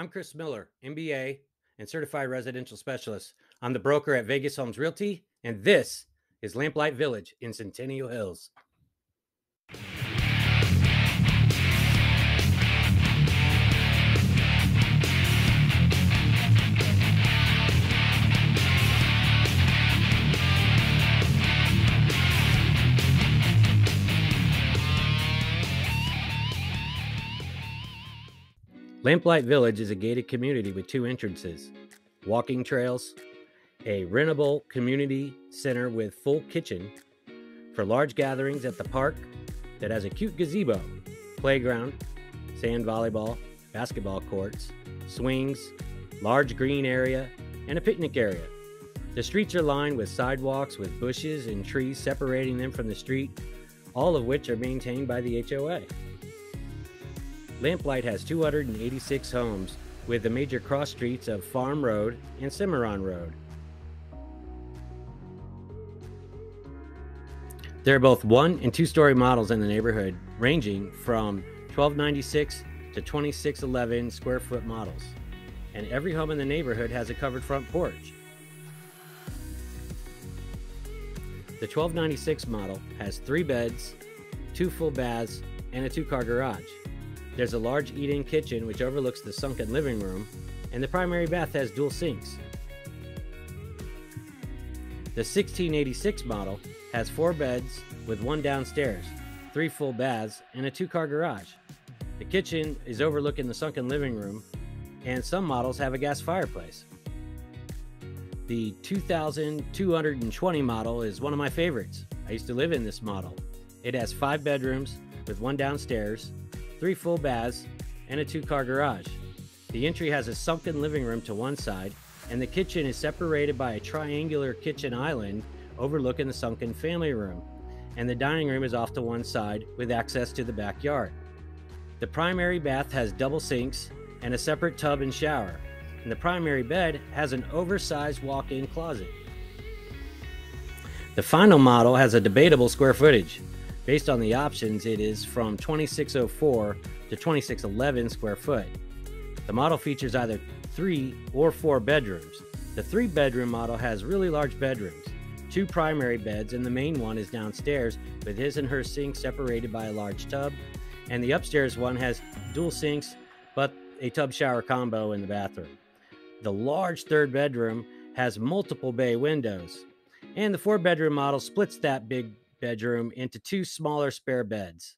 I'm Chris Miller, MBA and certified residential specialist. I'm the broker at Vegas Homes Realty, and this is Lamplight Village in Centennial Hills. Lamplight Village is a gated community with two entrances, walking trails, a rentable community center with full kitchen for large gatherings at the park that has a cute gazebo, playground, sand volleyball, basketball courts, swings, large green area, and a picnic area. The streets are lined with sidewalks with bushes and trees separating them from the street, all of which are maintained by the HOA. Lamplight has 286 homes with the major cross streets of Farm Road and Cimarron Road. There are both one and two story models in the neighborhood, ranging from 1296 to 2611 square foot models. And every home in the neighborhood has a covered front porch. The 1296 model has three beds, two full baths, and a two car garage. There's a large eat in kitchen which overlooks the sunken living room, and the primary bath has dual sinks. The 1686 model has four beds with one downstairs, three full baths, and a two car garage. The kitchen is overlooking the sunken living room, and some models have a gas fireplace. The 2220 model is one of my favorites. I used to live in this model. It has five bedrooms with one downstairs, three full baths, and a two car garage. The entry has a sunken living room to one side, and the kitchen is separated by a triangular kitchen island overlooking the sunken family room. And the dining room is off to one side with access to the backyard. The primary bath has double sinks and a separate tub and shower, and the primary bed has an oversized walk in closet. The final model has a debatable square footage. Based on the options, it is from 2604 to 2611 square foot. The model features either three or four bedrooms. The three bedroom model has really large bedrooms, two primary beds, and the main one is downstairs with his and her sink separated by a large tub. And the upstairs one has dual sinks, but a tub shower combo in the bathroom. The large third bedroom has multiple bay windows. And the four bedroom model splits that big bedroom into two smaller spare beds.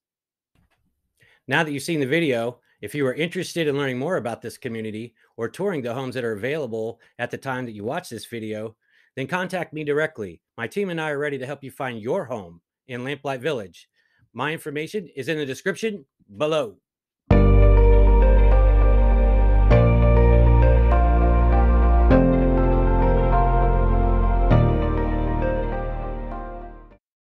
Now that you've seen the video, if you are interested in learning more about this community or touring the homes that are available at the time that you watch this video, then contact me directly. My team and I are ready to help you find your home in Lamplight Village. My information is in the description below.